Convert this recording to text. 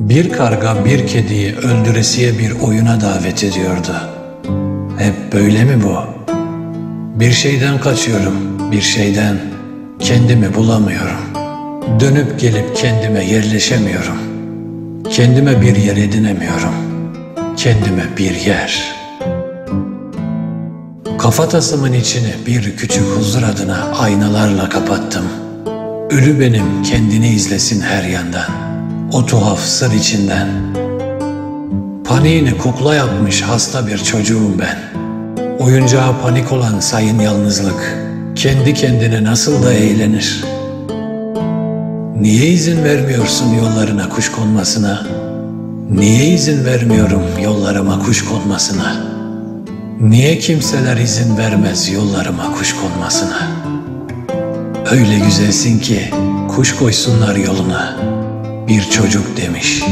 Bir karga bir kediyi öldüresiye bir oyuna davet ediyordu. Hep böyle mi bu? Bir şeyden kaçıyorum, bir şeyden kendimi bulamıyorum. Dönüp gelip kendime yerleşemiyorum. Kendime bir yer edinemiyorum. Kendime bir yer. Kafatasımın içini bir küçük huzur adına aynalarla kapattım. Ölü benim kendini izlesin her yandan. O tuhaf sır içinden. Paniğini kukla yapmış hasta bir çocuğum ben. Oyuncağa panik olan sayın yalnızlık. Kendi kendine nasıl da eğlenir. Niye izin vermiyorsun yollarına kuş konmasına? Niye izin vermiyorum yollarıma kuş konmasına? Niye kimseler izin vermez yollarıma kuş konmasına? Öyle güzelsin ki kuş koysunlar yoluna. Bir çocuk demiş,